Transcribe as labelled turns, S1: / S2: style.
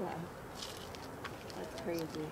S1: Yeah. That's crazy.